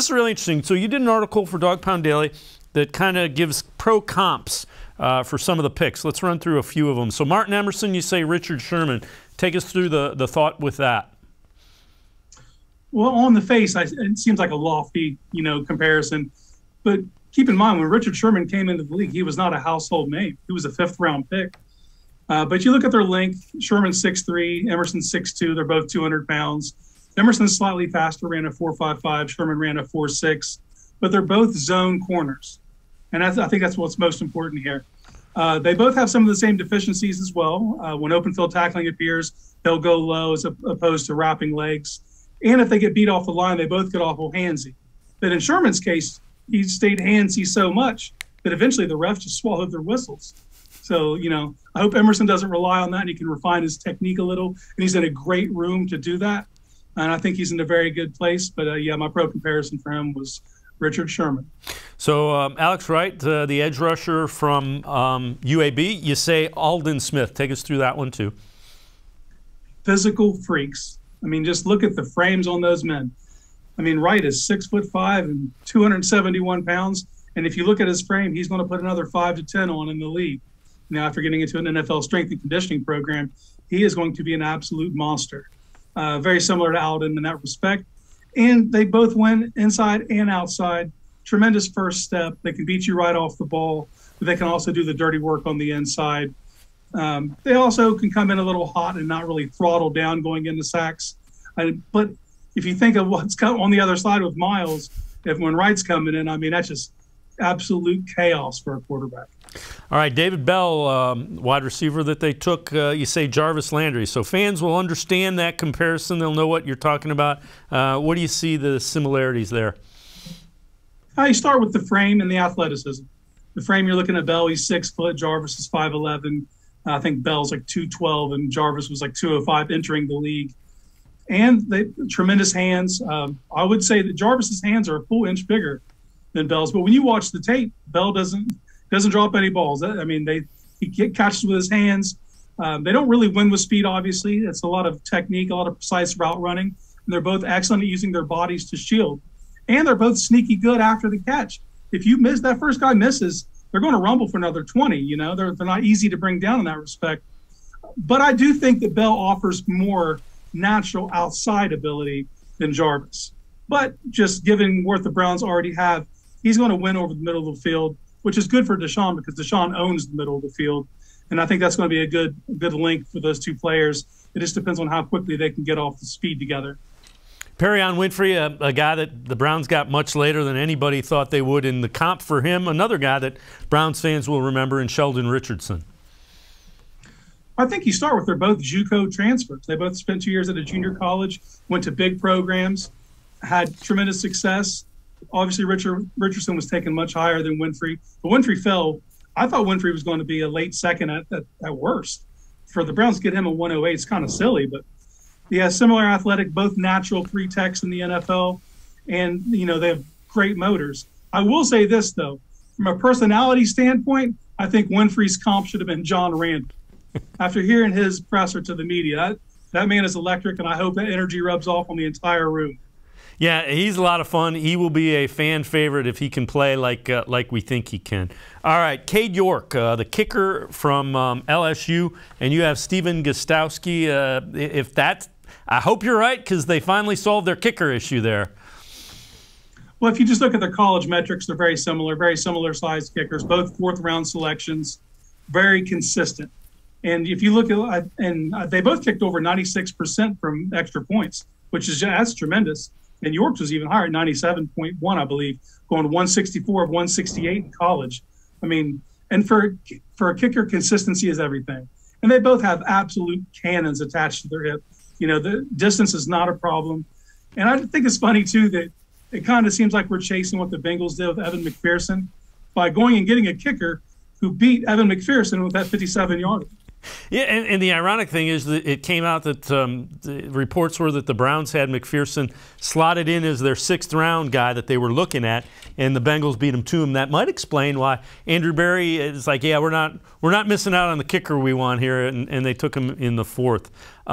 This is really interesting. So you did an article for Dog Pound Daily that kind of gives pro comps uh, for some of the picks. Let's run through a few of them. So Martin Emerson, you say Richard Sherman. Take us through the, the thought with that. Well, on the face, I, it seems like a lofty, you know, comparison. But keep in mind, when Richard Sherman came into the league, he was not a household name. He was a fifth round pick. Uh, but you look at their length, Sherman 6'3, Emerson 6'2. They're both 200 pounds. Emerson's slightly faster, ran a 4.55. Sherman ran a 4.6. But they're both zone corners. And I think that's what's most important here. Uh, they both have some of the same deficiencies as well. Uh, when open field tackling appears, they'll go low as opposed to wrapping legs. And if they get beat off the line, they both get awful handsy. But in Sherman's case, he stayed handsy so much that eventually the refs just swallowed their whistles. So, you know, I hope Emerson doesn't rely on that and he can refine his technique a little. And he's in a great room to do that. And I think he's in a very good place. But uh, yeah, my pro comparison for him was Richard Sherman. So, um, Alex Wright, uh, the edge rusher from um, UAB, you say Aldon Smith. Take us through that one, too. Physical freaks. I mean, just look at the frames on those men. I mean, Wright is six foot five and 271 pounds. And if you look at his frame, he's going to put another five to 10 on in the league. Now, after getting into an NFL strength and conditioning program, he is going to be an absolute monster. Uh, very similar to Aldon in that respect. And they both win inside and outside. Tremendous first step. They can beat you right off the ball, but they can also do the dirty work on the inside. Um, they also can come in a little hot and not really throttle down going into sacks. Uh, but if you think of what's on the other side with Myles, if when Wright's coming in, I mean that's just absolute chaos for a quarterback. All right, David Bell, um, wide receiver that they took, uh, you say Jarvis Landry. So fans will understand that comparison. They'll know what you're talking about. Uh, what do you see the similarities there? Uh, you start with the frame and the athleticism. The frame you're looking at Bell, he's six foot. Jarvis is 5'11. I think Bell's like 212 and Jarvis was like 205 entering the league. And they tremendous hands. Um, I would say that Jarvis's hands are a full inch bigger than Bell's. But when you watch the tape, Bell doesn't doesn't drop any balls. I mean, they he catches with his hands. Um, they don't really win with speed. Obviously, it's a lot of technique, a lot of precise route running. And they're both excellent at using their bodies to shield, and they're both sneaky good after the catch. If you miss that first guy misses, they're going to rumble for another 20. You know, they're they're not easy to bring down in that respect. But I do think that Bell offers more natural outside ability than Jarvis. But just given what the Browns already have, he's going to win over the middle of the field, which is good for Deshaun because Deshaun owns the middle of the field. And I think that's going to be a good good link for those two players. It just depends on how quickly they can get off the speed together. Perrion Winfrey, a, a, guy that the Browns got much later than anybody thought they would in the comp for him. Another guy that Browns fans will remember in Sheldon Richardson. I think you start with they're both JUCO transfers. They both spent two years at a junior college, went to big programs, had tremendous success obviously Richard Richardson was taken much higher than Winfrey, but Winfrey fell. I thought Winfrey was going to be a late second at, at, at worst. For the Browns to get him a 108, it's kind of silly, but yeah, similar athletic, both natural three techs in the NFL, and you know they have great motors. I will say this though, from a personality standpoint, I think Winfrey's comp should have been John Randle. After hearing his presser to the media, that, that man is electric, and I hope that energy rubs off on the entire room. Yeah, he's a lot of fun. He will be a fan favorite if he can play like uh, like we think he can. All right, Cade York, uh, the kicker from um, LSU, and you have Stephen Gostkowski. Uh, if that, I hope you're right because they finally solved their kicker issue there. Well, if you just look at their college metrics, they're very similar, very similar sized kickers, both fourth round selections, very consistent. And if you look at, and they both kicked over 96% from extra points, which is that's tremendous and York's was even higher at 97.1, I believe, going 164 of 168 in college. I mean, and for for a kicker, consistency is everything. And they both have absolute cannons attached to their hip. You know, the distance is not a problem. And I think it's funny too that it kind of seems like we're chasing what the Bengals did with Evan McPherson by going and getting a kicker who beat Evan McPherson with that 57 yarder. Yeah, and, and, the ironic thing is that it came out that um, reports were that the Browns had McPherson slotted in as their sixth round guy that they were looking at, and the Bengals beat him to him. That might explain why Andrew Berry is like, yeah, we're not we're not missing out on the kicker we want here, and, and they took him in the fourth. Uh,